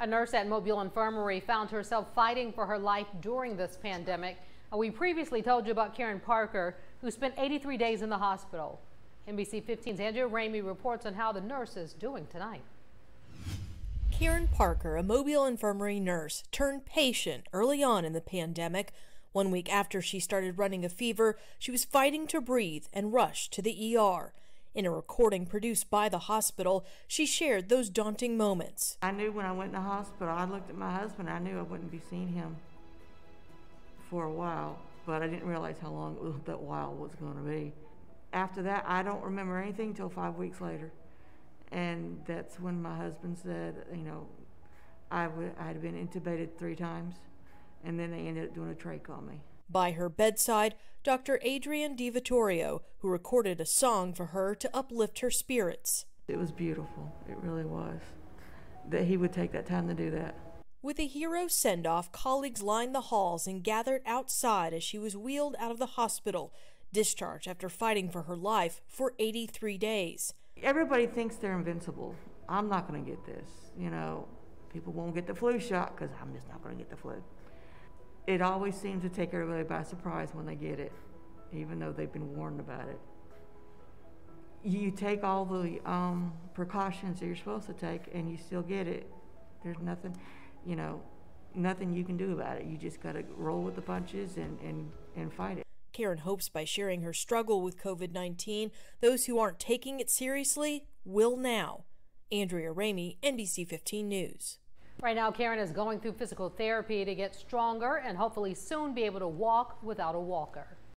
A nurse at Mobile Infirmary found herself fighting for her life during this pandemic. We previously told you about Karen Parker, who spent 83 days in the hospital. NBC 15's Andrea Ramey reports on how the nurse is doing tonight. Karen Parker, a Mobile Infirmary nurse, turned patient early on in the pandemic. One week after she started running a fever, she was fighting to breathe and rushed to the ER. In a recording produced by the hospital, she shared those daunting moments. I knew when I went in the hospital, I looked at my husband, I knew I wouldn't be seeing him for a while, but I didn't realize how long that while was going to be. After that, I don't remember anything until five weeks later. And that's when my husband said, you know, I, w- I had been intubated three times, and then they ended up doing a trach on me. By her bedside, Dr. Adrian DiVittorio, who recorded a song for her to uplift her spirits. It was beautiful. It really was. That he would take that time to do that. With a hero send off, colleagues lined the halls and gathered outside as she was wheeled out of the hospital, discharged after fighting for her life for 83 days. Everybody thinks they're invincible. I'm not going to get this. You know, people won't get the flu shot because I'm just not going to get the flu it always seems to take everybody by surprise when they get it, even though they've been warned about it. You take all the um, precautions that you're supposed to take, and you still get it. There's nothing, you know, nothing you can do about it. You just got to roll with the punches and, and, and fight it. Karen hopes by sharing her struggle with COVID 19, those who aren't taking it seriously will now. Andrea Ramey, NBC 15 News. Right now, Karen is going through physical therapy to get stronger and hopefully soon be able to walk without a walker.